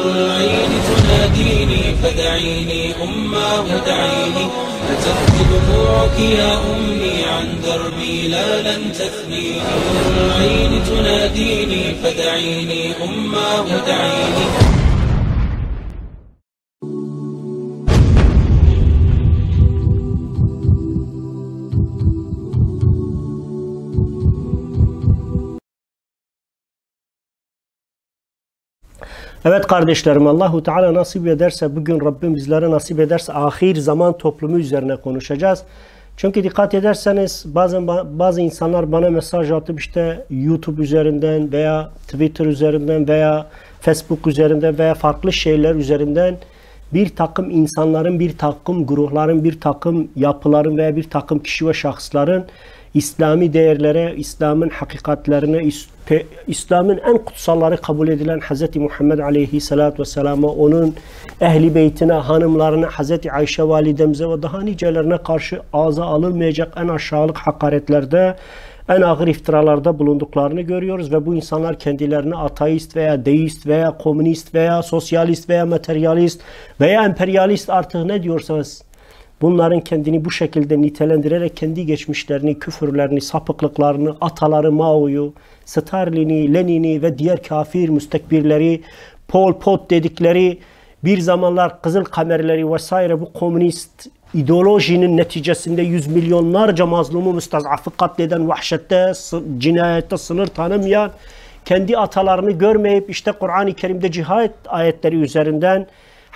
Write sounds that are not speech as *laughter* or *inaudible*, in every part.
العين تناديني فدعيني أماه دعيني. فتبكي دموعك يا أمي عن دربي لا لن تثنيني العين تناديني فدعيني أماه دعيني. Evet kardeşlerim Allahu Teala nasip ederse bugün Rabbim bizlere nasip ederse ahir zaman toplumu üzerine konuşacağız. Çünkü dikkat ederseniz bazen bazı insanlar bana mesaj atıp işte YouTube üzerinden veya Twitter üzerinden veya Facebook üzerinden veya farklı şeyler üzerinden bir takım insanların, bir takım grupların, bir takım yapıların veya bir takım kişi ve şahısların İslami değerlere, İslam'ın hakikatlerine, İslam'ın en kutsalları kabul edilen Hz. Muhammed Aleyhisselatü Vesselam'a, onun ehli beytine, hanımlarına, Hz. Ayşe validemize ve daha nicelerine karşı ağza alınmayacak en aşağılık hakaretlerde, en ağır iftiralarda bulunduklarını görüyoruz ve bu insanlar kendilerini ateist veya deist veya komünist veya sosyalist veya materyalist veya emperyalist artık ne diyorsanız bunların kendini bu şekilde nitelendirerek kendi geçmişlerini, küfürlerini, sapıklıklarını, ataları Mao'yu, Stalin'i, Lenin'i ve diğer kafir müstekbirleri, Pol Pot dedikleri bir zamanlar Kızıl Kamerleri vesaire bu komünist ideolojinin neticesinde yüz milyonlarca mazlumu müstazafı katleden vahşette, cinayette sınır tanımayan, kendi atalarını görmeyip işte Kur'an-ı Kerim'de cihat ayetleri üzerinden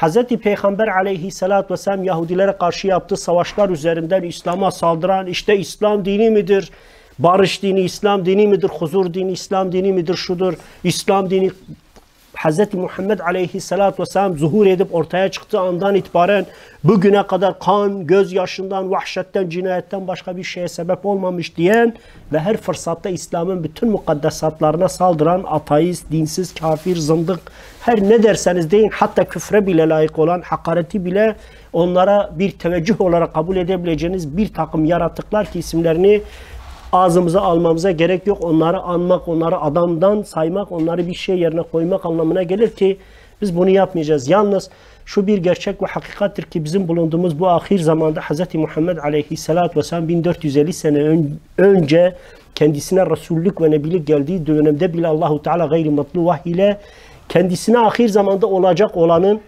Hz. Peygamber aleyhissalatü vesselam Yahudilere karşı yaptığı savaşlar üzerinden İslam'a saldıran işte İslam dini midir? Barış dini İslam dini midir? Huzur dini İslam dini midir? Şudur. İslam dini Hz. Muhammed aleyhissalatü vesselam zuhur edip ortaya çıktığı andan itibaren bugüne kadar kan, gözyaşından, vahşetten, cinayetten başka bir şeye sebep olmamış diyen ve her fırsatta İslam'ın bütün mukaddesatlarına saldıran ateist, dinsiz, kafir, zındık her ne derseniz deyin hatta küfre bile layık olan hakareti bile onlara bir teveccüh olarak kabul edebileceğiniz bir takım yaratıklar ki isimlerini ağzımıza almamıza gerek yok. Onları anmak, onları adamdan saymak, onları bir şey yerine koymak anlamına gelir ki biz bunu yapmayacağız. Yalnız şu bir gerçek ve hakikattir ki bizim bulunduğumuz bu ahir zamanda Hz. Muhammed aleyhissalatü vesselam 1450 sene ön, önce kendisine Resullük ve Nebilik geldiği dönemde bile Allahu Teala gayri matlu ile kendisine ahir zamanda olacak olanın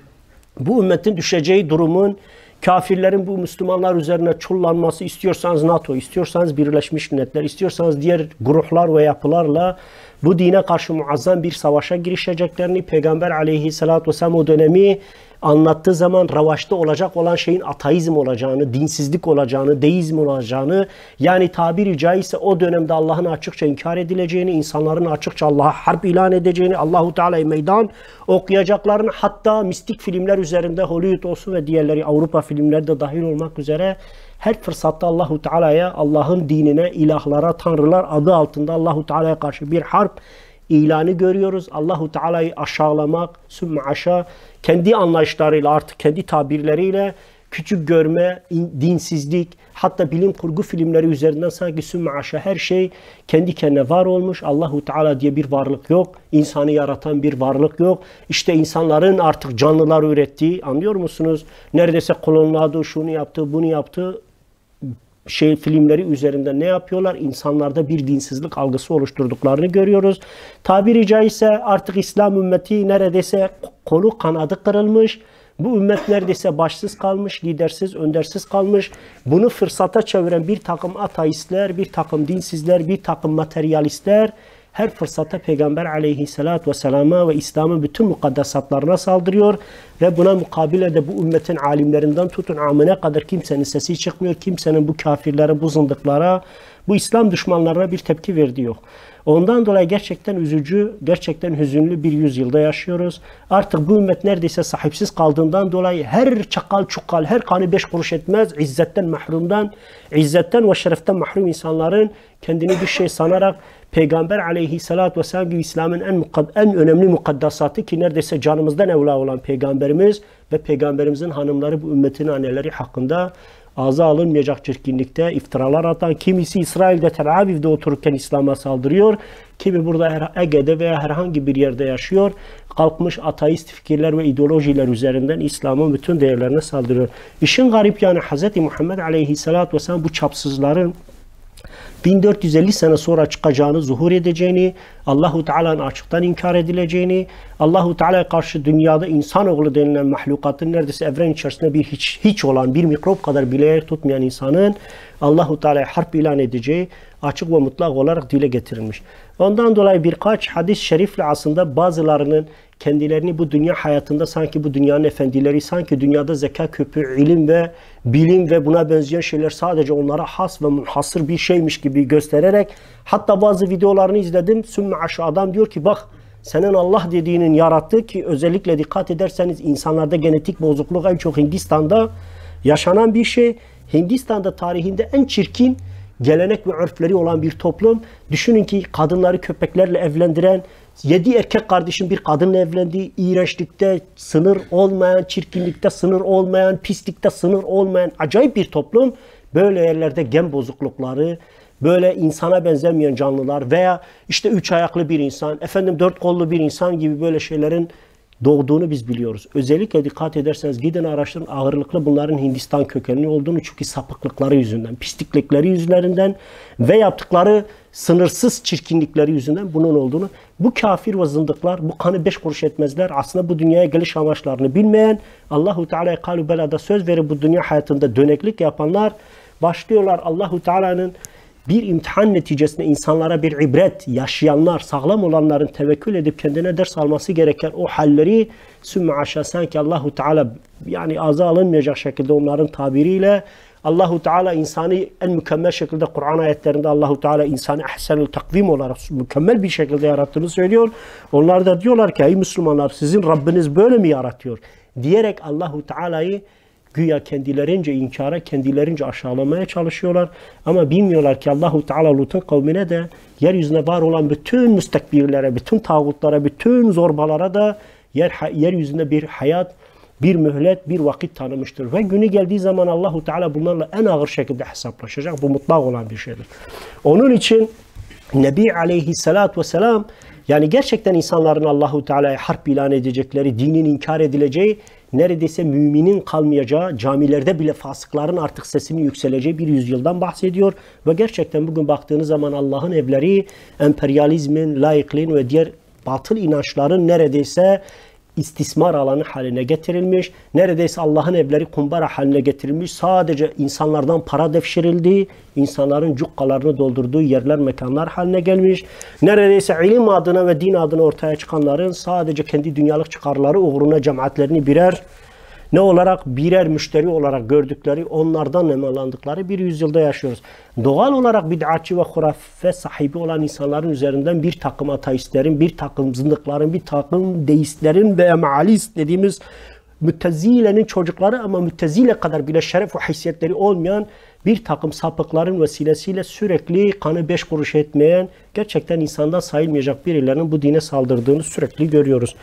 bu ümmetin düşeceği durumun kafirlerin bu Müslümanlar üzerine çullanması istiyorsanız NATO, istiyorsanız Birleşmiş Milletler, istiyorsanız diğer gruplar ve yapılarla bu dine karşı muazzam bir savaşa girişeceklerini Peygamber aleyhissalatü vesselam o dönemi anlattığı zaman ravaşta olacak olan şeyin ateizm olacağını, dinsizlik olacağını, deizm olacağını yani tabiri caizse o dönemde Allah'ın açıkça inkar edileceğini, insanların açıkça Allah'a harp ilan edeceğini, Allahu Teala'ya meydan okuyacaklarını hatta mistik filmler üzerinde Hollywood olsun ve diğerleri Avrupa filmleri de dahil olmak üzere her fırsatta Allahu Teala'ya, Allah'ın dinine, ilahlara, tanrılar adı altında Allahu Teala'ya karşı bir harp ilanı görüyoruz. Allahu Teala'yı aşağılamak, sümme aşağı kendi anlayışlarıyla artık kendi tabirleriyle küçük görme, dinsizlik, hatta bilim kurgu filmleri üzerinden sanki sümme aşağı her şey kendi kendine var olmuş. Allahu Teala diye bir varlık yok. İnsanı yaratan bir varlık yok. İşte insanların artık canlılar ürettiği anlıyor musunuz? Neredeyse kolonladı, şunu yaptı, bunu yaptı şey filmleri üzerinden ne yapıyorlar? İnsanlarda bir dinsizlik algısı oluşturduklarını görüyoruz. Tabiri caizse artık İslam ümmeti neredeyse kolu kanadı kırılmış. Bu ümmet neredeyse başsız kalmış, lidersiz, öndersiz kalmış. Bunu fırsata çeviren bir takım ateistler, bir takım dinsizler, bir takım materyalistler her fırsatta Peygamber aleyhissalatü vesselama ve İslam'ın bütün mukaddesatlarına saldırıyor ve buna mukabile de bu ümmetin alimlerinden tutun amine kadar kimsenin sesi çıkmıyor. Kimsenin bu kafirlere, bu zındıklara, bu İslam düşmanlarına bir tepki verdiği yok. Ondan dolayı gerçekten üzücü, gerçekten hüzünlü bir yüzyılda yaşıyoruz. Artık bu ümmet neredeyse sahipsiz kaldığından dolayı her çakal çukal, her kanı beş kuruş etmez, izzetten mahrumdan, izzetten ve şereften mahrum insanların kendini bir şey sanarak Peygamber aleyhissalatü vesselam gibi İslam'ın en, en önemli mukaddesatı ki neredeyse canımızdan evla olan Peygamberimiz ve Peygamberimizin hanımları bu ümmetin anneleri hakkında ağza alınmayacak çirkinlikte iftiralar atan, kimisi İsrail'de Tel Aviv'de otururken İslam'a saldırıyor, kimi burada Ege'de veya herhangi bir yerde yaşıyor, kalkmış ateist fikirler ve ideolojiler üzerinden İslam'ın bütün değerlerine saldırıyor. İşin garip yani Hz. Muhammed Aleyhisselatü Vesselam bu çapsızların 1450 sene sonra çıkacağını, zuhur edeceğini, Allahu Teala'nın açıktan inkar edileceğini, Allahu Teala'ya karşı dünyada insanoğlu denilen mahlukatın neredeyse evren içerisinde bir hiç hiç olan bir mikrop kadar bile yer tutmayan insanın Allahu Teala'ya harp ilan edeceği açık ve mutlak olarak dile getirilmiş. Ondan dolayı birkaç hadis-i şerifle aslında bazılarının kendilerini bu dünya hayatında sanki bu dünyanın efendileri, sanki dünyada zeka köpüğü, ilim ve bilim ve buna benzeyen şeyler sadece onlara has ve munhasır bir şeymiş gibi göstererek hatta bazı videolarını izledim. Sümme aşağıdan diyor ki bak senin Allah dediğinin yarattığı ki özellikle dikkat ederseniz insanlarda genetik bozukluk en çok Hindistan'da yaşanan bir şey. Hindistan'da tarihinde en çirkin gelenek ve örfleri olan bir toplum. Düşünün ki kadınları köpeklerle evlendiren, yedi erkek kardeşin bir kadınla evlendi. İğrençlikte sınır olmayan, çirkinlikte sınır olmayan, pislikte sınır olmayan acayip bir toplum. Böyle yerlerde gen bozuklukları, böyle insana benzemeyen canlılar veya işte üç ayaklı bir insan, efendim dört kollu bir insan gibi böyle şeylerin doğduğunu biz biliyoruz. Özellikle dikkat ederseniz gidin araştırın ağırlıklı bunların Hindistan kökenli olduğunu çünkü sapıklıkları yüzünden, pisliklikleri yüzlerinden ve yaptıkları sınırsız çirkinlikleri yüzünden bunun olduğunu bu kafir ve zındıklar bu kanı beş kuruş etmezler. Aslında bu dünyaya geliş amaçlarını bilmeyen Allahu Teala'ya kalu belada söz verip bu dünya hayatında döneklik yapanlar başlıyorlar Allahu Teala'nın bir imtihan neticesinde insanlara bir ibret yaşayanlar, sağlam olanların tevekkül edip kendine ders alması gereken o halleri sümme aşağı sanki Allahu Teala yani ağza alınmayacak şekilde onların tabiriyle Allahu Teala insanı en mükemmel şekilde Kur'an ayetlerinde Allahu Teala insanı ahsenül takvim olarak mükemmel bir şekilde yarattığını söylüyor. Onlar da diyorlar ki ey Müslümanlar sizin Rabbiniz böyle mi yaratıyor? Diyerek Allahu Teala'yı Güya kendilerince inkara, kendilerince aşağılamaya çalışıyorlar. Ama bilmiyorlar ki Allahu Teala Lut'un kavmine de yeryüzünde var olan bütün müstekbirlere, bütün tağutlara, bütün zorbalara da yer, yeryüzünde bir hayat, bir mühlet, bir vakit tanımıştır. Ve günü geldiği zaman Allahu Teala bunlarla en ağır şekilde hesaplaşacak. Bu mutlak olan bir şeydir. Onun için Nebi Aleyhisselatü Vesselam yani gerçekten insanların Allahu Teala'ya harp ilan edecekleri, dinin inkar edileceği neredeyse müminin kalmayacağı, camilerde bile fasıkların artık sesinin yükseleceği bir yüzyıldan bahsediyor. Ve gerçekten bugün baktığınız zaman Allah'ın evleri emperyalizmin, laikliğin ve diğer batıl inançların neredeyse istismar alanı haline getirilmiş. Neredeyse Allah'ın evleri kumbara haline getirilmiş. Sadece insanlardan para devşirildi. insanların cukkalarını doldurduğu yerler, mekanlar haline gelmiş. Neredeyse ilim adına ve din adına ortaya çıkanların sadece kendi dünyalık çıkarları uğruna cemaatlerini birer ne olarak birer müşteri olarak gördükleri, onlardan nemalandıkları bir yüzyılda yaşıyoruz. Doğal olarak bid'atçı ve hurafe sahibi olan insanların üzerinden bir takım ateistlerin, bir takım zındıkların, bir takım deistlerin ve emalist dediğimiz mütezilenin çocukları ama mütezile kadar bile şeref ve haysiyetleri olmayan bir takım sapıkların vesilesiyle sürekli kanı beş kuruş etmeyen, gerçekten insandan sayılmayacak birilerinin bu dine saldırdığını sürekli görüyoruz.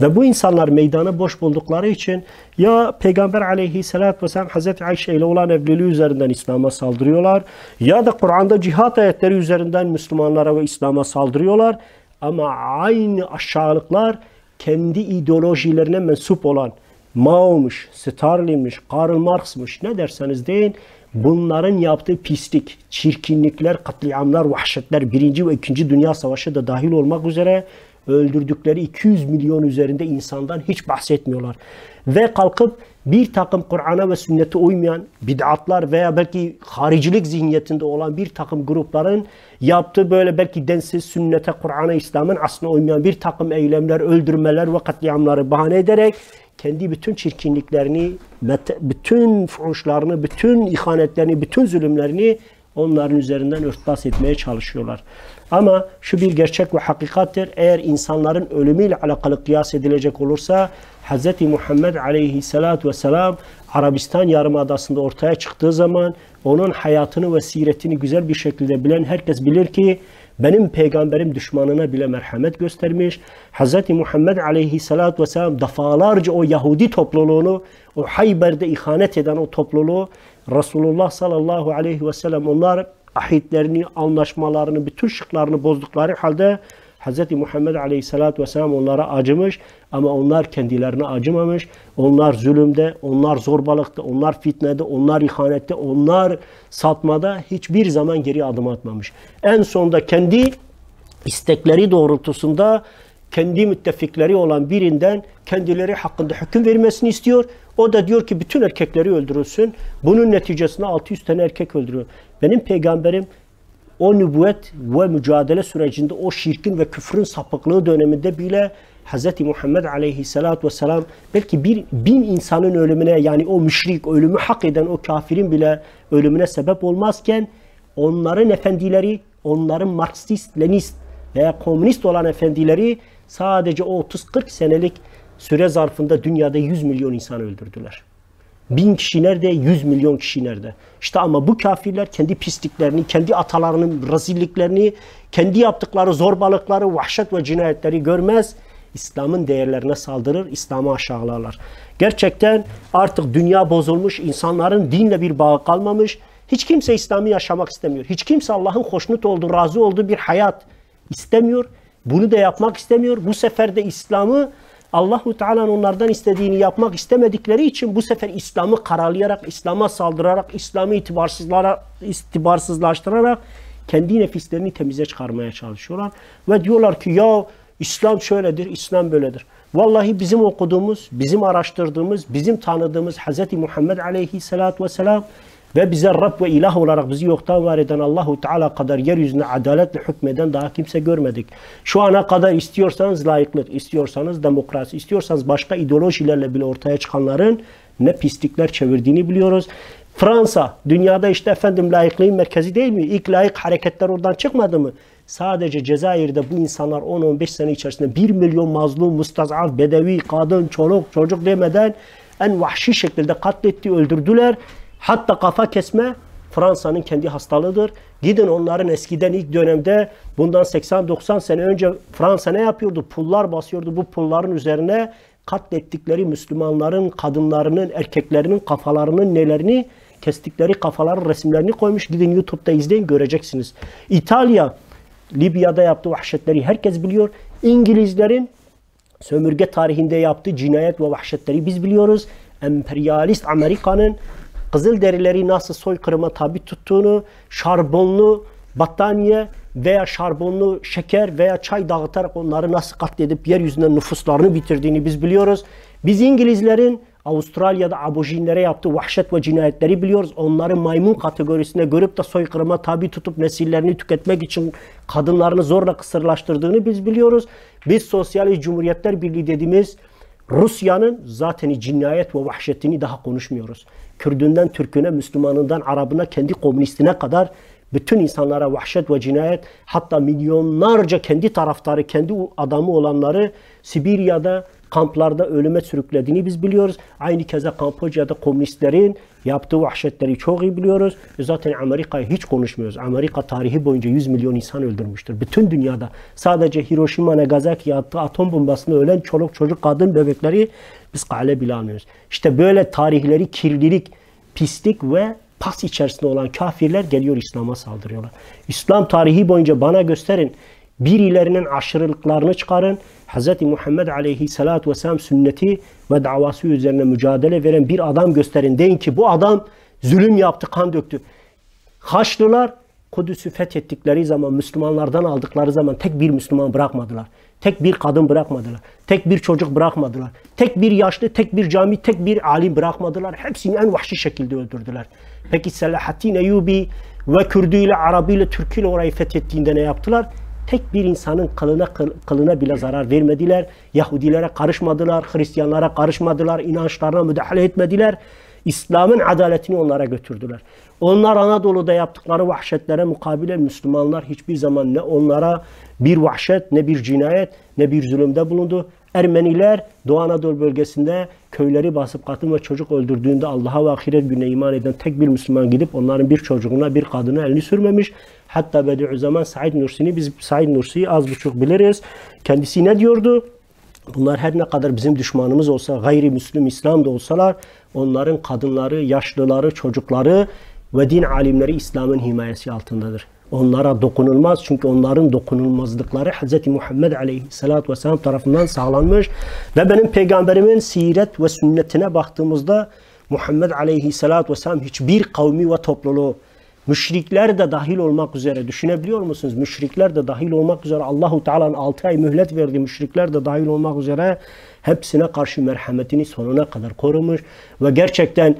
Ve bu insanlar meydanı boş buldukları için ya Peygamber aleyhissalatü vesselam Hazreti Ayşe ile olan evliliği üzerinden İslam'a saldırıyorlar ya da Kur'an'da cihat ayetleri üzerinden Müslümanlara ve İslam'a saldırıyorlar. Ama aynı aşağılıklar kendi ideolojilerine mensup olan Mao'muş, Stalin'miş, Karl Marx'mış ne derseniz deyin bunların yaptığı pislik, çirkinlikler, katliamlar, vahşetler, birinci ve ikinci dünya savaşı da dahil olmak üzere öldürdükleri 200 milyon üzerinde insandan hiç bahsetmiyorlar. Ve kalkıp bir takım Kur'an'a ve sünnete uymayan bid'atlar veya belki haricilik zihniyetinde olan bir takım grupların yaptığı böyle belki densiz sünnete, Kur'an'a, İslam'ın aslına uymayan bir takım eylemler, öldürmeler ve katliamları bahane ederek kendi bütün çirkinliklerini, bütün fuhuşlarını, bütün ihanetlerini, bütün zulümlerini onların üzerinden örtbas etmeye çalışıyorlar. Ama şu bir gerçek ve hakikattir. Eğer insanların ölümüyle alakalı kıyas edilecek olursa Hz. Muhammed aleyhissalatu vesselam Arabistan Yarımadası'nda ortaya çıktığı zaman onun hayatını ve siretini güzel bir şekilde bilen herkes bilir ki benim peygamberim düşmanına bile merhamet göstermiş. Hz. Muhammed aleyhissalatü vesselam defalarca o Yahudi topluluğunu, o Hayber'de ihanet eden o topluluğu Resulullah sallallahu aleyhi ve sellem onlar ahitlerini, anlaşmalarını, bütün şıklarını bozdukları halde Hz. Muhammed Aleyhisselatü Vesselam onlara acımış ama onlar kendilerine acımamış. Onlar zulümde, onlar zorbalıkta, onlar fitnede, onlar ihanette, onlar satmada hiçbir zaman geri adım atmamış. En sonunda kendi istekleri doğrultusunda kendi müttefikleri olan birinden kendileri hakkında hüküm vermesini istiyor. O da diyor ki bütün erkekleri öldürülsün. Bunun neticesinde 600 tane erkek öldürüyor. Benim peygamberim o nübüvvet ve mücadele sürecinde o şirkin ve küfrün sapıklığı döneminde bile Hz. Muhammed aleyhissalatü vesselam belki bir bin insanın ölümüne yani o müşrik, ölümü hak eden o kafirin bile ölümüne sebep olmazken onların efendileri, onların Marksist, Lenist veya komünist olan efendileri sadece o 30-40 senelik süre zarfında dünyada 100 milyon insan öldürdüler. Bin kişi nerede? Yüz milyon kişi nerede? İşte ama bu kafirler kendi pisliklerini, kendi atalarının rezilliklerini, kendi yaptıkları zorbalıkları, vahşet ve cinayetleri görmez. İslam'ın değerlerine saldırır, İslam'ı aşağılarlar. Gerçekten artık dünya bozulmuş, insanların dinle bir bağı kalmamış. Hiç kimse İslam'ı yaşamak istemiyor. Hiç kimse Allah'ın hoşnut olduğu, razı olduğu bir hayat istemiyor. Bunu da yapmak istemiyor. Bu sefer de İslam'ı Allahu Teala'nın onlardan istediğini yapmak istemedikleri için bu sefer İslam'ı karalayarak, İslam'a saldırarak, İslam'ı itibarsızlaştırarak kendi nefislerini temize çıkarmaya çalışıyorlar. Ve diyorlar ki ya İslam şöyledir, İslam böyledir. Vallahi bizim okuduğumuz, bizim araştırdığımız, bizim tanıdığımız Hz. Muhammed Aleyhisselatü Vesselam ve bize Rab ve ilah olarak bizi yoktan var eden Allahu Teala kadar yeryüzünde adaletle hükmeden daha kimse görmedik. Şu ana kadar istiyorsanız layıklık, istiyorsanız demokrasi, istiyorsanız başka ideolojilerle bile ortaya çıkanların ne pislikler çevirdiğini biliyoruz. Fransa dünyada işte efendim layıklığın merkezi değil mi? İlk layık hareketler oradan çıkmadı mı? Sadece Cezayir'de bu insanlar 10-15 sene içerisinde 1 milyon mazlum, mustazaf, bedevi, kadın, çoluk, çocuk demeden en vahşi şekilde katletti, öldürdüler. Hatta kafa kesme Fransa'nın kendi hastalığıdır. Gidin onların eskiden ilk dönemde bundan 80-90 sene önce Fransa ne yapıyordu? Pullar basıyordu. Bu pulların üzerine katlettikleri Müslümanların, kadınlarının, erkeklerinin kafalarının nelerini kestikleri kafaların resimlerini koymuş. Gidin YouTube'da izleyin göreceksiniz. İtalya Libya'da yaptığı vahşetleri herkes biliyor. İngilizlerin sömürge tarihinde yaptığı cinayet ve vahşetleri biz biliyoruz. Emperyalist Amerika'nın Kızılderilileri nasıl soykırıma tabi tuttuğunu, şarbonlu battaniye veya şarbonlu şeker veya çay dağıtarak onları nasıl katledip yeryüzünden nüfuslarını bitirdiğini biz biliyoruz. Biz İngilizlerin Avustralya'da abojinlere yaptığı vahşet ve cinayetleri biliyoruz. Onları maymun kategorisine görüp de soykırıma tabi tutup nesillerini tüketmek için kadınlarını zorla kısırlaştırdığını biz biliyoruz. Biz Sosyalist Cumhuriyetler Birliği dediğimiz Rusya'nın zaten cinayet ve vahşetini daha konuşmuyoruz. Kürdünden Türküne, Müslümanından Arabına, kendi komünistine kadar bütün insanlara vahşet ve cinayet hatta milyonlarca kendi taraftarı, kendi adamı olanları Sibirya'da kamplarda ölüme sürüklediğini biz biliyoruz. Aynı keza Kamboçya'da komünistlerin yaptığı vahşetleri çok iyi biliyoruz. E zaten Amerika'yı hiç konuşmuyoruz. Amerika tarihi boyunca 100 milyon insan öldürmüştür. Bütün dünyada sadece Hiroşima, Nagasaki attığı atom bombasında ölen çoluk çocuk kadın bebekleri biz kale bile almıyoruz. İşte böyle tarihleri kirlilik, pislik ve pas içerisinde olan kafirler geliyor İslam'a saldırıyorlar. İslam tarihi boyunca bana gösterin birilerinin aşırılıklarını çıkarın. Hz. Muhammed aleyhissalatü vesselam sünneti ve davası üzerine mücadele veren bir adam gösterin. Deyin ki bu adam zulüm yaptı, kan döktü. Haçlılar Kudüs'ü fethettikleri zaman, Müslümanlardan aldıkları zaman tek bir Müslüman bırakmadılar. Tek bir kadın bırakmadılar. Tek bir çocuk bırakmadılar. Tek bir yaşlı, tek bir cami, tek bir alim bırakmadılar. Hepsini en vahşi şekilde öldürdüler. Peki Selahattin Eyyubi ve Kürdü ile Arabi ile Türkü ile orayı fethettiğinde ne yaptılar? Tek bir insanın kılına, kılına bile zarar vermediler. Yahudilere karışmadılar, Hristiyanlara karışmadılar, inançlarına müdahale etmediler. İslam'ın adaletini onlara götürdüler. Onlar Anadolu'da yaptıkları vahşetlere mukabilen Müslümanlar hiçbir zaman ne onlara bir vahşet, ne bir cinayet, ne bir zulümde bulundu. Ermeniler Doğu Anadolu bölgesinde köyleri basıp kadın ve çocuk öldürdüğünde Allah'a ve ahiret gününe iman eden tek bir Müslüman gidip onların bir çocuğuna bir kadına elini sürmemiş. Hatta Bediüzzaman Said Nursi'ni biz Said Nursi'yi az buçuk biliriz. Kendisi ne diyordu? Bunlar her ne kadar bizim düşmanımız olsa, gayrimüslim İslam da olsalar, onların kadınları, yaşlıları, çocukları ve din alimleri İslam'ın himayesi altındadır. Onlara dokunulmaz çünkü onların dokunulmazlıkları Hz. Muhammed Aleyhisselatü Vesselam tarafından sağlanmış ve benim peygamberimin siret ve sünnetine baktığımızda Muhammed Aleyhisselatü Vesselam hiçbir kavmi ve topluluğu Müşrikler de dahil olmak üzere düşünebiliyor musunuz? Müşrikler de dahil olmak üzere Allahu Teala'nın 6 ay mühlet verdiği müşrikler de dahil olmak üzere hepsine karşı merhametini sonuna kadar korumuş ve gerçekten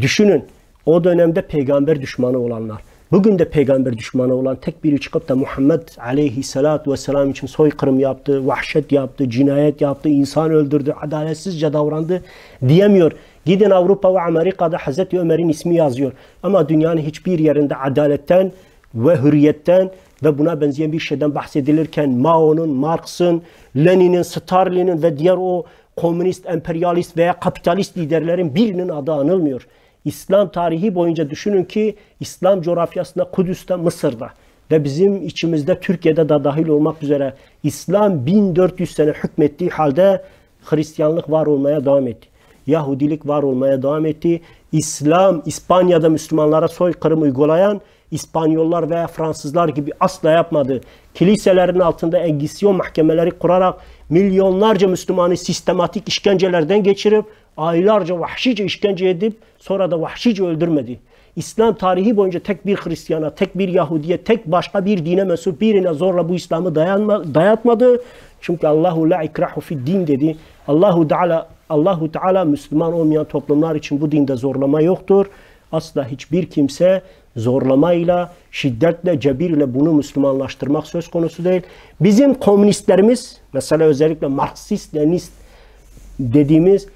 düşünün o dönemde peygamber düşmanı olanlar Bugün de peygamber düşmanı olan tek biri çıkıp da Muhammed aleyhissalatu vesselam için soykırım yaptı, vahşet yaptı, cinayet yaptı, insan öldürdü, adaletsizce davrandı diyemiyor. Gidin Avrupa ve Amerika'da Hazreti Ömer'in ismi yazıyor. Ama dünyanın hiçbir yerinde adaletten ve hürriyetten ve buna benzeyen bir şeyden bahsedilirken Mao'nun, Marx'ın, Lenin'in, Stalin'in ve diğer o komünist, emperyalist veya kapitalist liderlerin birinin adı anılmıyor. İslam tarihi boyunca düşünün ki İslam coğrafyasında Kudüs'te, Mısır'da ve bizim içimizde Türkiye'de de dahil olmak üzere İslam 1400 sene hükmettiği halde Hristiyanlık var olmaya devam etti. Yahudilik var olmaya devam etti. İslam, İspanya'da Müslümanlara soykırım uygulayan İspanyollar veya Fransızlar gibi asla yapmadı. Kiliselerin altında engisyon mahkemeleri kurarak milyonlarca Müslümanı sistematik işkencelerden geçirip aylarca vahşice işkence edip sonra da vahşice öldürmedi. İslam tarihi boyunca tek bir Hristiyana, tek bir Yahudiye, tek başka bir dine mensup birine zorla bu İslam'ı dayatmadı. Çünkü Allahu la ikrahu fi din dedi. Allahu Teala Allahu Teala Müslüman olmayan toplumlar için bu dinde zorlama yoktur. Asla hiçbir kimse zorlamayla, şiddetle, cebirle bunu Müslümanlaştırmak söz konusu değil. Bizim komünistlerimiz, mesela özellikle Marksist, Leninist dediğimiz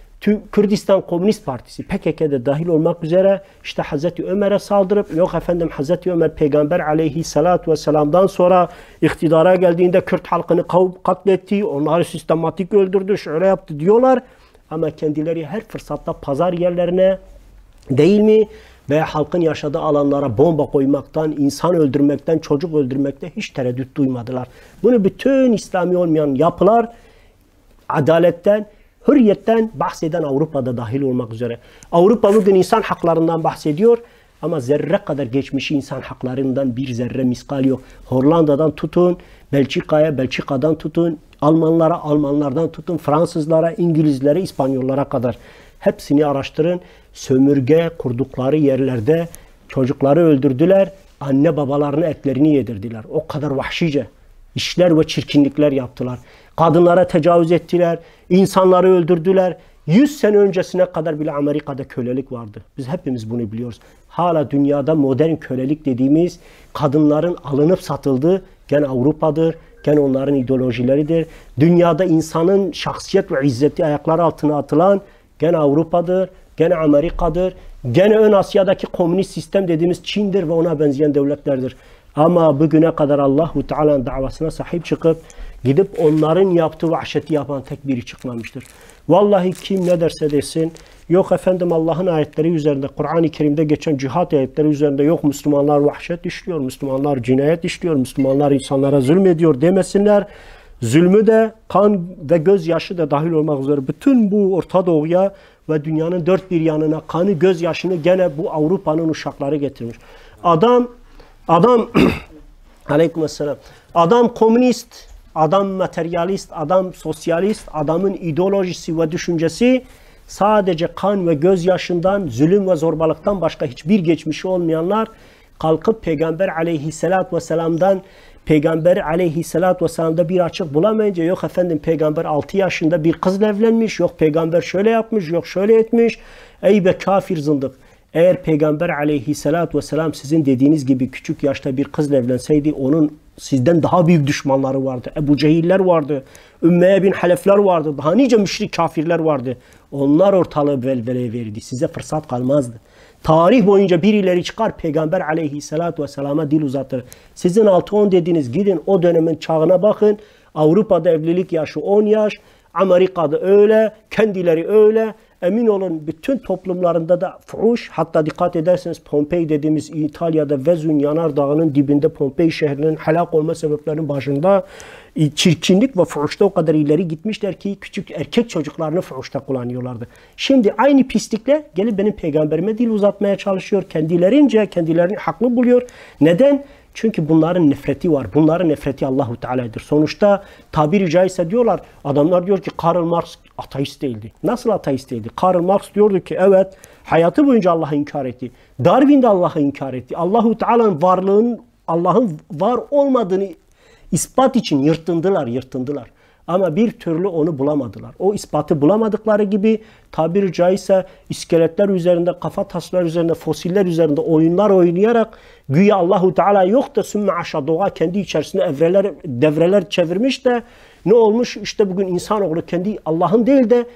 Kürdistan Komünist Partisi PKK'de dahil olmak üzere işte Hazreti Ömer'e saldırıp yok efendim Hazreti Ömer peygamber aleyhissalatu vesselam'dan sonra iktidara geldiğinde Kürt halkını katletti, onları sistematik öldürdü, şöyle yaptı diyorlar. Ama kendileri her fırsatta pazar yerlerine değil mi veya halkın yaşadığı alanlara bomba koymaktan, insan öldürmekten, çocuk öldürmekte hiç tereddüt duymadılar. Bunu bütün İslami olmayan yapılar adaletten hürriyetten bahseden Avrupa'da dahil olmak üzere. Avrupa bugün insan haklarından bahsediyor ama zerre kadar geçmişi insan haklarından bir zerre miskal yok. Hollanda'dan tutun, Belçika'ya, Belçika'dan tutun, Almanlara, Almanlardan tutun, Fransızlara, İngilizlere, İspanyollara kadar. Hepsini araştırın. Sömürge kurdukları yerlerde çocukları öldürdüler. Anne babalarının etlerini yedirdiler. O kadar vahşice işler ve çirkinlikler yaptılar. Kadınlara tecavüz ettiler, insanları öldürdüler. 100 sene öncesine kadar bile Amerika'da kölelik vardı. Biz hepimiz bunu biliyoruz. Hala dünyada modern kölelik dediğimiz kadınların alınıp satıldığı gene Avrupa'dır, gene onların ideolojileridir. Dünyada insanın şahsiyet ve izzeti ayaklar altına atılan gene Avrupa'dır, gene Amerika'dır, gene ön Asya'daki komünist sistem dediğimiz Çin'dir ve ona benzeyen devletlerdir. Ama bugüne kadar Allahu Teala'nın davasına sahip çıkıp gidip onların yaptığı vahşeti yapan tek biri çıkmamıştır. Vallahi kim ne derse desin yok efendim Allah'ın ayetleri üzerinde Kur'an-ı Kerim'de geçen cihat ayetleri üzerinde yok Müslümanlar vahşet işliyor, Müslümanlar cinayet işliyor, Müslümanlar insanlara zulmediyor demesinler. Zulmü de kan ve gözyaşı da dahil olmak üzere bütün bu Orta Doğu'ya ve dünyanın dört bir yanına kanı gözyaşını gene bu Avrupa'nın uşakları getirmiş. Adam Adam *clears throat* aleykümselam. Adam komünist, adam materyalist, adam sosyalist, adamın ideolojisi ve düşüncesi sadece kan ve gözyaşından, zulüm ve zorbalıktan başka hiçbir geçmişi olmayanlar kalkıp Peygamber aleyhissalatü vesselam'dan Peygamber aleyhissalatü vesselam'da bir açık bulamayınca yok efendim peygamber 6 yaşında bir kızla evlenmiş, yok peygamber şöyle yapmış, yok şöyle etmiş. Ey be kafir zındık. Eğer Peygamber aleyhissalatü vesselam sizin dediğiniz gibi küçük yaşta bir kızla evlenseydi onun sizden daha büyük düşmanları vardı. Ebu Cehiller vardı. Ümmeye bin Halefler vardı. Daha nice müşrik kafirler vardı. Onlar ortalığı velveleye verirdi. Size fırsat kalmazdı. Tarih boyunca birileri çıkar Peygamber aleyhissalatü vesselama dil uzatır. Sizin 6-10 dediğiniz gidin o dönemin çağına bakın. Avrupa'da evlilik yaşı 10 yaş. Amerika'da öyle, kendileri öyle. Emin olun bütün toplumlarında da fuhuş hatta dikkat ederseniz Pompei dediğimiz İtalya'da Vezün Yanardağı'nın dibinde Pompei şehrinin helak olma sebeplerinin başında e, çirkinlik ve fuhuşta o kadar ileri gitmişler ki küçük erkek çocuklarını fuhuşta kullanıyorlardı. Şimdi aynı pislikle gelip benim peygamberime dil uzatmaya çalışıyor. Kendilerince kendilerini haklı buluyor. Neden? Çünkü bunların nefreti var. Bunların nefreti Allahu Teala'dır. Sonuçta tabiri caizse diyorlar. Adamlar diyor ki Karl Marx ateist değildi. Nasıl ateist değildi? Karl Marx diyordu ki evet hayatı boyunca Allah'ı inkar etti. Darwin de Allah'ı inkar etti. Allahu Teala'nın varlığın Allah'ın var olmadığını ispat için yırtındılar, yırtındılar. Ama bir türlü onu bulamadılar. O ispatı bulamadıkları gibi tabiri caizse iskeletler üzerinde, kafa tasları üzerinde, fosiller üzerinde oyunlar oynayarak güya Allahu Teala yok da sümme aşağı doğa kendi içerisinde evreler, devreler çevirmiş de ne olmuş? İşte bugün insanoğlu kendi Allah'ın değil de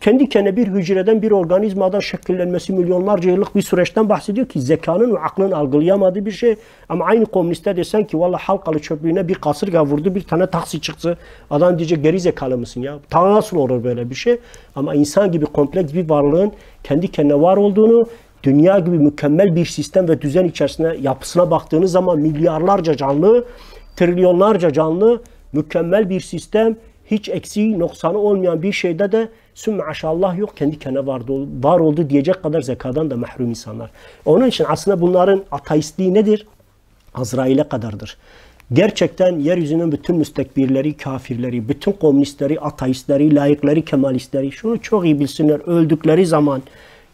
kendi kendine bir hücreden bir organizmadan şekillenmesi milyonlarca yıllık bir süreçten bahsediyor ki zekanın ve aklın algılayamadığı bir şey. Ama aynı komüniste desen ki valla halkalı çöplüğüne bir kasırga vurdu bir tane taksi çıktı. Adam diyecek geri zekalı mısın ya? Ta nasıl olur böyle bir şey? Ama insan gibi kompleks bir varlığın kendi kendine var olduğunu dünya gibi mükemmel bir sistem ve düzen içerisinde yapısına baktığınız zaman milyarlarca canlı, trilyonlarca canlı, mükemmel bir sistem, hiç eksiği, noksanı olmayan bir şeyde de sümme aşallah yok kendi kendine vardı, var oldu diyecek kadar zekadan da mahrum insanlar. Onun için aslında bunların ateistliği nedir? Azrail'e kadardır. Gerçekten yeryüzünün bütün müstekbirleri, kafirleri, bütün komünistleri, ateistleri, layıkları, kemalistleri şunu çok iyi bilsinler. Öldükleri zaman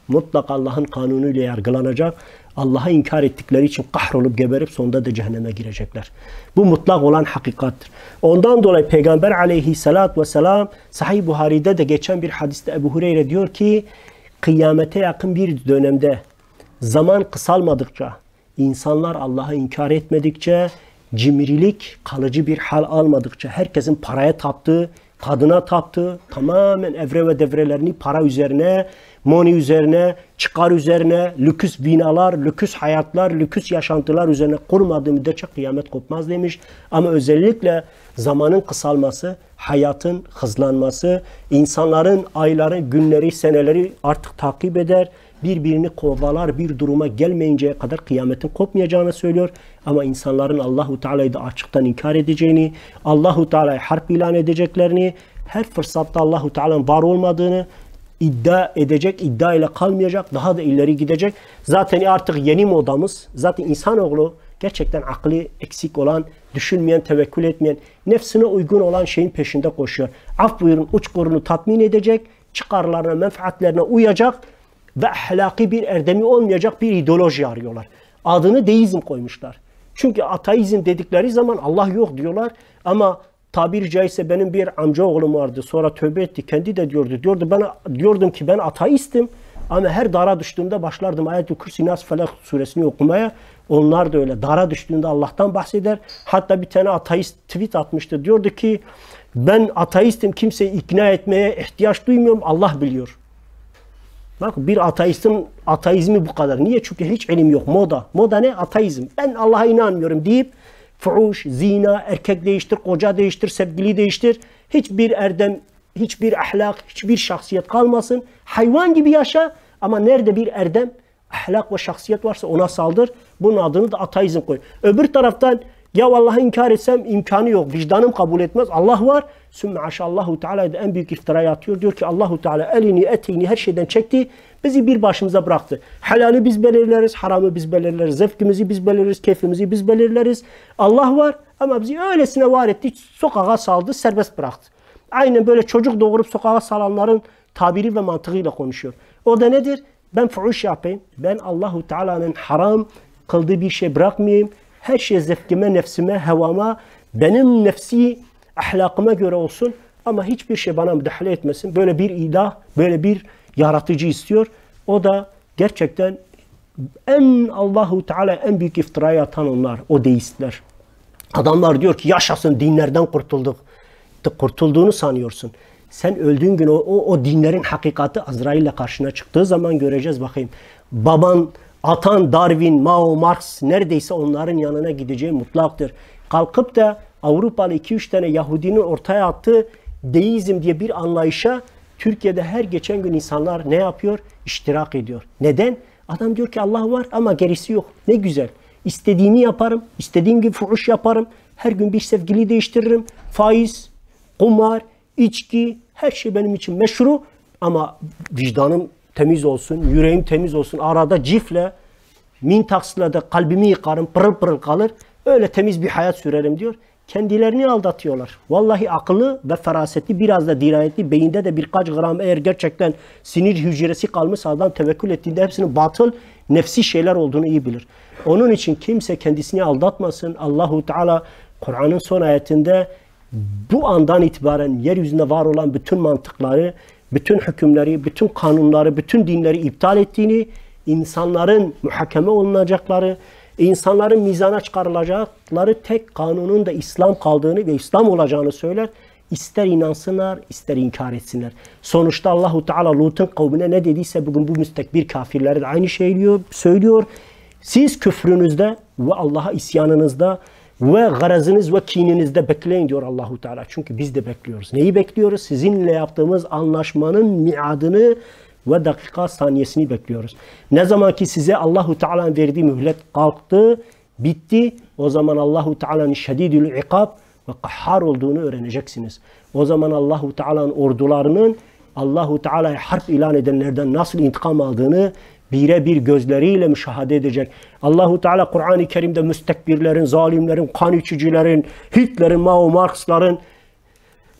mutlak Allah'ın kanunuyla yargılanacak. Allah'a inkar ettikleri için kahrolup geberip sonunda da cehenneme girecekler. Bu mutlak olan hakikattir. Ondan dolayı Peygamber aleyhissalatü vesselam Sahih Buhari'de de geçen bir hadiste Ebu Hureyre diyor ki kıyamete yakın bir dönemde zaman kısalmadıkça insanlar Allah'ı inkar etmedikçe cimrilik kalıcı bir hal almadıkça herkesin paraya taptığı, kadına taptığı, tamamen evre ve devrelerini para üzerine, money üzerine, çıkar üzerine, lüküs binalar, lüküs hayatlar, lüküs yaşantılar üzerine kurmadığı müddetçe kıyamet kopmaz demiş. Ama özellikle zamanın kısalması, hayatın hızlanması, insanların ayları, günleri, seneleri artık takip eder birbirini kovalar bir duruma gelmeyinceye kadar kıyametin kopmayacağını söylüyor. Ama insanların Allahu Teala'yı da açıktan inkar edeceğini, Allahu Teala'yı harp ilan edeceklerini, her fırsatta Allahu Teala'nın var olmadığını iddia edecek, iddia ile kalmayacak, daha da ileri gidecek. Zaten artık yeni modamız, zaten insanoğlu gerçekten aklı eksik olan, düşünmeyen, tevekkül etmeyen, nefsine uygun olan şeyin peşinde koşuyor. Af buyurun uçkurunu tatmin edecek, çıkarlarına, menfaatlerine uyacak ve ahlaki bir erdemi olmayacak bir ideoloji arıyorlar. Adını deizm koymuşlar. Çünkü ateizm dedikleri zaman Allah yok diyorlar ama tabiri caizse benim bir amca oğlum vardı. Sonra tövbe etti. Kendi de diyordu. Diyordu ben diyordum ki ben ateistim ama her dara düştüğümde başlardım Ayet-i Kürsi Nas Felak suresini okumaya. Onlar da öyle. Dara düştüğünde Allah'tan bahseder. Hatta bir tane ateist tweet atmıştı. Diyordu ki ben ateistim kimseyi ikna etmeye ihtiyaç duymuyorum. Allah biliyor. Bak bir ateistin ateizmi bu kadar. Niye? Çünkü hiç ilim yok. Moda. Moda ne? Ateizm. Ben Allah'a inanmıyorum deyip fuhuş, zina, erkek değiştir, koca değiştir, sevgili değiştir. Hiçbir erdem, hiçbir ahlak, hiçbir şahsiyet kalmasın. Hayvan gibi yaşa ama nerede bir erdem, ahlak ve şahsiyet varsa ona saldır. Bunun adını da ateizm koy. Öbür taraftan ya Allah'ı inkar etsem imkanı yok. Vicdanım kabul etmez. Allah var. Sümme aşallahu Teala en büyük iftirayı atıyor. Diyor ki Allahu Teala elini, eteğini her şeyden çekti. Bizi bir başımıza bıraktı. Helali biz belirleriz, haramı biz belirleriz, zevkimizi biz belirleriz, keyfimizi biz belirleriz. Allah var ama bizi öylesine var etti, sokağa saldı, serbest bıraktı. Aynen böyle çocuk doğurup sokağa salanların tabiri ve mantığıyla konuşuyor. O da nedir? Ben fuhuş yapayım. Ben Allahu Teala'nın haram kıldığı bir şey bırakmayayım. Her şey zevkime, nefsime, hevama, benim nefsi ahlakıma göre olsun ama hiçbir şey bana müdahale etmesin. Böyle bir ilah, böyle bir yaratıcı istiyor. O da gerçekten en Allahu Teala en büyük iftirayı atan onlar, o deistler. Adamlar diyor ki yaşasın dinlerden kurtulduk. Kurtulduğunu sanıyorsun. Sen öldüğün gün o, o, o dinlerin hakikati Azrail ile karşına çıktığı zaman göreceğiz bakayım. Baban, atan Darwin, Mao, Marx neredeyse onların yanına gideceği mutlaktır. Kalkıp da Avrupalı 2-3 tane Yahudinin ortaya attığı deizm diye bir anlayışa Türkiye'de her geçen gün insanlar ne yapıyor? İştirak ediyor. Neden? Adam diyor ki Allah var ama gerisi yok. Ne güzel. İstediğimi yaparım. istediğim gibi fuhuş yaparım. Her gün bir sevgili değiştiririm. Faiz, kumar, içki, her şey benim için meşru. Ama vicdanım temiz olsun, yüreğim temiz olsun. Arada cifle, min taksla da kalbimi yıkarım, pırıl pırıl kalır. Öyle temiz bir hayat sürerim diyor. Kendilerini aldatıyorlar. Vallahi akıllı ve ferasetli biraz da dirayetli beyinde de birkaç gram eğer gerçekten sinir hücresi kalmışsa adam tevekkül ettiğinde hepsinin batıl nefsi şeyler olduğunu iyi bilir. Onun için kimse kendisini aldatmasın. Allahu Teala Kur'an'ın son ayetinde bu andan itibaren yeryüzünde var olan bütün mantıkları, bütün hükümleri, bütün kanunları, bütün dinleri iptal ettiğini, insanların muhakeme olunacakları, insanların mizana çıkarılacakları tek kanunun da İslam kaldığını ve İslam olacağını söyler. İster inansınlar, ister inkar etsinler. Sonuçta Allahu Teala Lut'un kavmine ne dediyse bugün bu müstekbir kafirlere de aynı şey diyor, söylüyor. Siz küfrünüzde ve Allah'a isyanınızda ve garazınız ve kininizde bekleyin diyor Allahu Teala. Çünkü biz de bekliyoruz. Neyi bekliyoruz? Sizinle yaptığımız anlaşmanın miadını ve dakika saniyesini bekliyoruz. Ne zaman ki size Allahu Teala'nın verdiği mühlet kalktı, bitti. O zaman Allahu Teala'nın şedidül ikab ve kahhar olduğunu öğreneceksiniz. O zaman Allahu Teala'nın ordularının Allahu Teala'ya harp ilan edenlerden nasıl intikam aldığını birebir gözleriyle müşahede edecek. Allahu Teala Kur'an-ı Kerim'de müstekbirlerin, zalimlerin, kan içicilerin, Hitler'in, Mao Marx'ların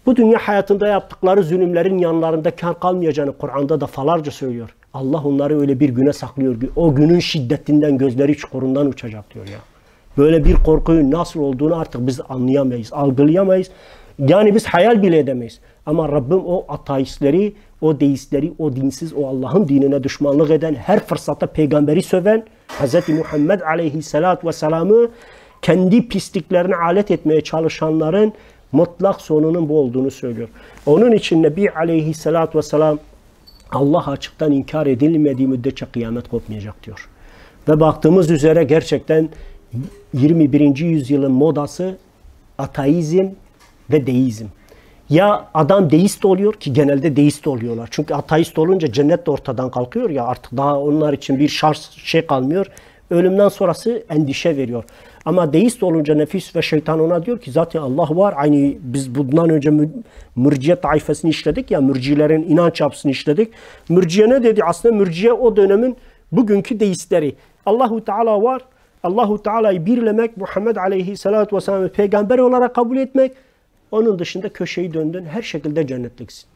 bu dünya hayatında yaptıkları zulümlerin yanlarında kar kalmayacağını Kur'an'da defalarca söylüyor. Allah onları öyle bir güne saklıyor o günün şiddetinden gözleri çukurundan uçacak diyor ya. Böyle bir korkunun nasıl olduğunu artık biz anlayamayız, algılayamayız. Yani biz hayal bile edemeyiz. Ama Rabbim o ateistleri, o deistleri, o dinsiz, o Allah'ın dinine düşmanlık eden, her fırsatta peygamberi söven Hz. Muhammed aleyhissalatü vesselam'ı kendi pisliklerine alet etmeye çalışanların mutlak sonunun bu olduğunu söylüyor. Onun için Nebi aleyhissalatü vesselam Allah açıktan inkar edilmediği müddetçe kıyamet kopmayacak diyor. Ve baktığımız üzere gerçekten 21. yüzyılın modası ateizm ve deizm. Ya adam deist oluyor ki genelde deist oluyorlar. Çünkü ateist olunca cennet de ortadan kalkıyor ya artık daha onlar için bir şarj şey kalmıyor. Ölümden sonrası endişe veriyor. Ama deist olunca nefis ve şeytan ona diyor ki zaten Allah var. Aynı biz bundan önce mürciye taifesini işledik ya mürcilerin inanç yapısını işledik. Mürciye ne dedi? Aslında mürciye o dönemin bugünkü deistleri. Allahu Teala var. Allahu Teala'yı birlemek, Muhammed Aleyhisselatü Vesselam'ı peygamber olarak kabul etmek, onun dışında köşeyi döndün her şekilde cennetliksin.